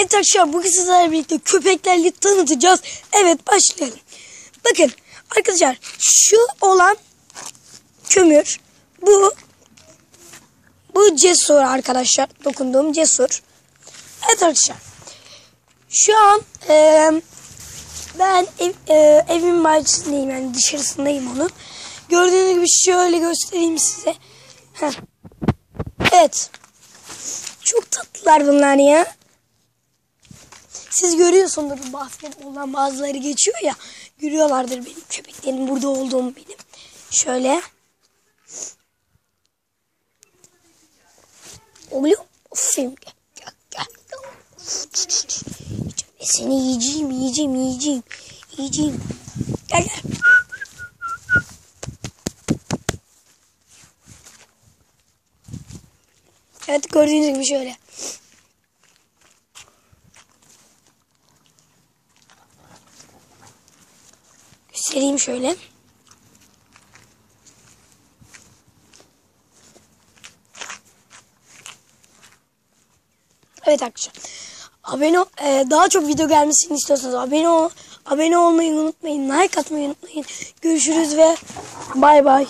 Evet arkadaşlar bugün sizlerle birlikte köpeklerle tanıtacağız. Evet başlayalım. Bakın arkadaşlar şu olan kömür. Bu bu cesur arkadaşlar. Dokunduğum cesur. Evet arkadaşlar. Şu an eee, ben ev, eee, evin bahçesindeyim yani dışarısındayım onun. Gördüğünüz gibi şöyle göstereyim size. Heh. Evet. Çok tatlılar bunlar ya. Siz görüyorsundur basketboldan bazıları geçiyor ya. Görüyorlardır benim köpeklerin burada olduğumu benim. Şöyle. Oluyor. Aferin. Gel, gel, gel. Seni yiyeceğim, yiyeceğim, yiyeceğim. Yiyeceğim. Gel gel. Evet gördüğünüz gibi şöyle. Göstereyim şöyle. Evet arkadaşlar. Abone e, daha çok video gelmesini istiyorsanız abone ol, abone olmayı unutmayın. Like atmayı unutmayın. Görüşürüz ve bay bay.